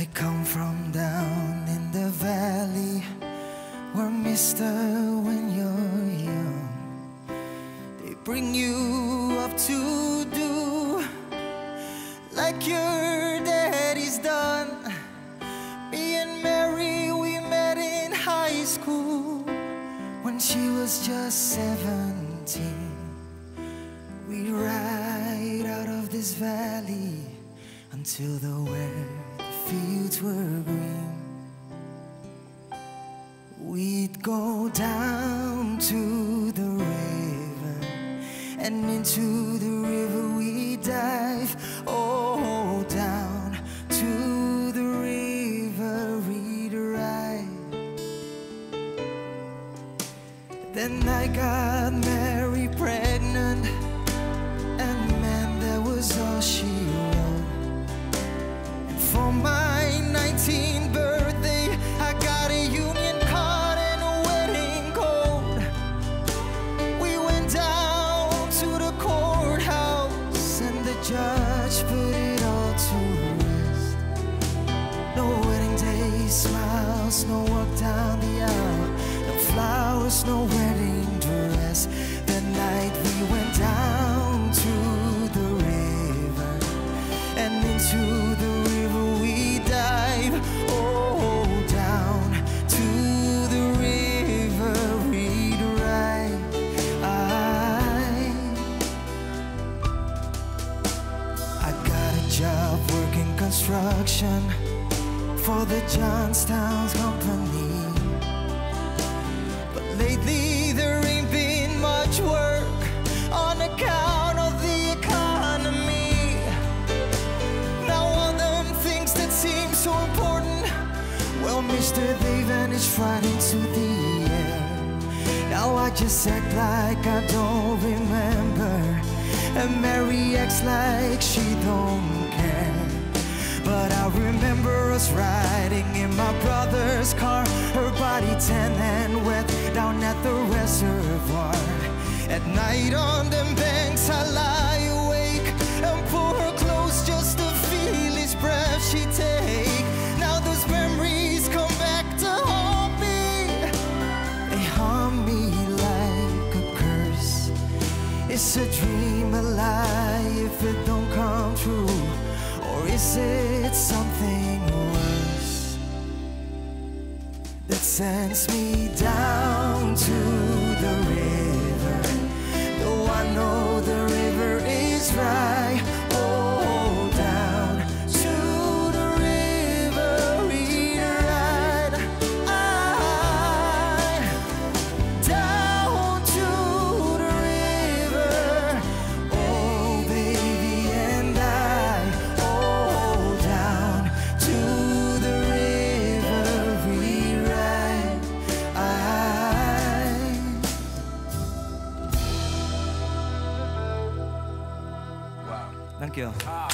I come from down in the valley where mister when you're young they bring you up to do like your daddy's done. Me and Mary we met in high school when she was just 17 we ride out of this valley until the the fields were green. We'd go down to the river, and into the river we'd dive. Oh, down to the river we'd ride. Then I got smiles, no walk down the aisle, no flowers, no wedding dress. The night we went down to the river, and into the river we dive. Oh, down to the river we'd ride. I I got a job working construction for the Johnstown Company. But lately there ain't been much work on account of the economy. Now all them things that seem so important, well, mister, they vanished right into the air. Now I just act like I don't remember, and Mary acts like she don't care. But I remember us riding in my brother's car, her body tan and wet down at the reservoir. At night on them banks, I lie sends me down to the river? Though I know the river is right. Thank you. Ah.